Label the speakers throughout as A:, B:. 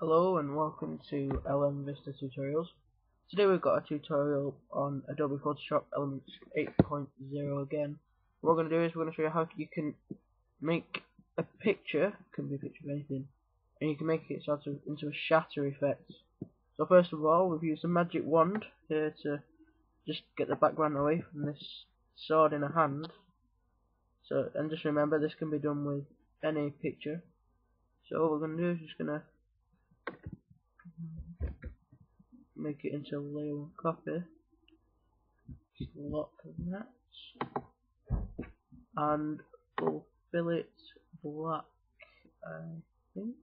A: Hello and welcome to LM Vista Tutorials. Today we've got a tutorial on Adobe Photoshop Elements 8.0 again. What we're going to do is we're going to show you how you can make a picture, can be a picture of anything, and you can make it sort of into a shatter effect. So first of all we've used a magic wand here to just get the background away from this sword in a hand. So and just remember this can be done with any picture. So what we're going to do is just going to make it into a layer one copy. Lock that. And we'll fill it black, I think.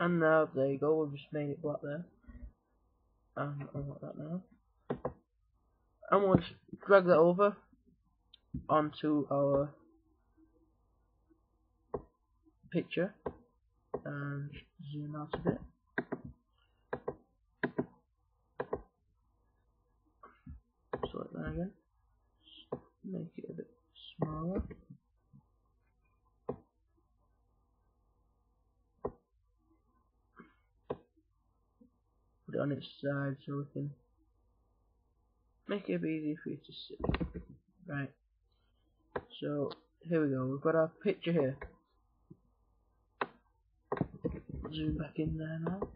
A: And now, there you go, we've just made it black there. And unlock that now. And we'll just drag that over onto our picture and zoom out a bit. Select that again. Make it a bit smaller. Put it on its side so we can make it easier for you to see. Right. So here we go. We've got our picture here zoom back in there now.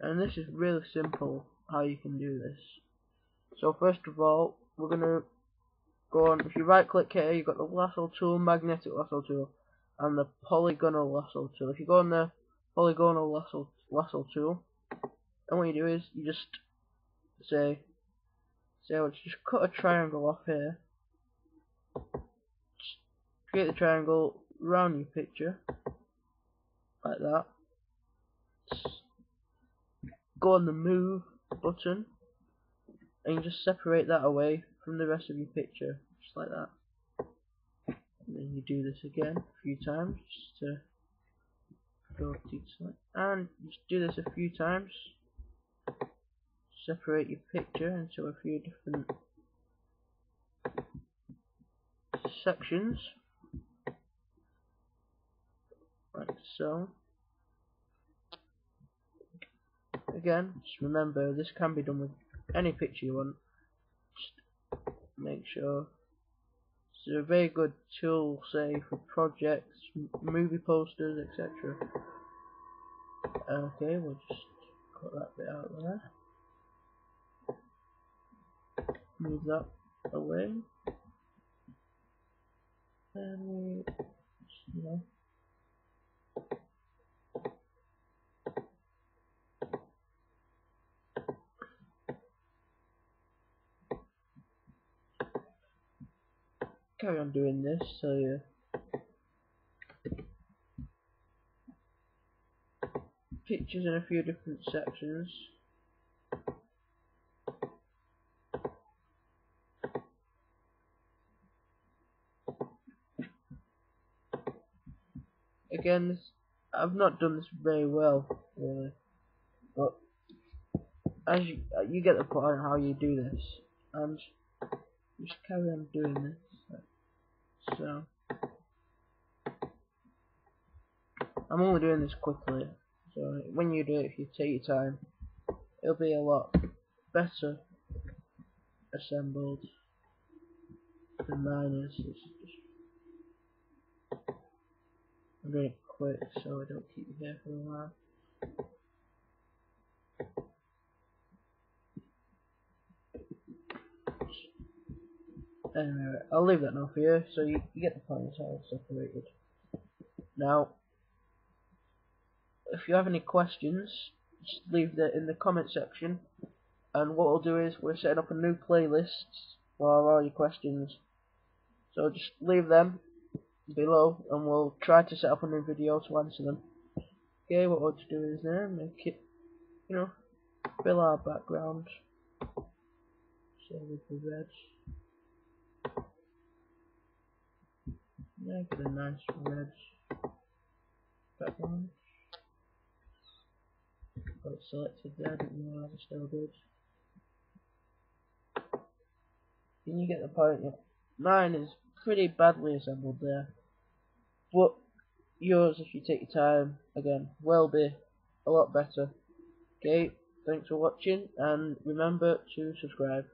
A: And this is really simple how you can do this. So first of all, we're gonna go on, if you right click here, you've got the lasso tool, magnetic lasso tool, and the polygonal lasso tool. If you go on the polygonal lasso, lasso tool, and what you do is, you just say, say, let's just cut a triangle off here, create the triangle around your picture, like that. Go on the move button and just separate that away from the rest of your picture, just like that. And then you do this again a few times just to go to and just do this a few times. Separate your picture into a few different sections. Like so. Again, just remember this can be done with any picture you want. Just make sure. It's a very good tool, say, for projects, movie posters, etc. Okay, we'll just cut that bit out there. Move that away. And we, you know, carry on doing this so yeah. Pictures in a few different sections. Again this, I've not done this very well really but as you, you get the point on how you do this and just carry on doing this so I'm only doing this quickly. So when you do it if you take your time it'll be a lot better assembled than mine is. I'm doing it quick so I don't keep you here for a while Anyway, I'll leave that now for you, so you, you get the point, all separated. Now, if you have any questions, just leave that in the comment section, and what we'll do is we're setting up a new playlist for all your questions. So just leave them below, and we'll try to set up a new video to answer them. Okay, what we'll do is then make it, you know, fill our background. So with the red. Yeah, get a nice red background. Got it selected there, didn't realize I still did. Can you get the point? mine is pretty badly assembled there. But yours, if you take your time, again, will be a lot better. Okay, thanks for watching, and remember to subscribe.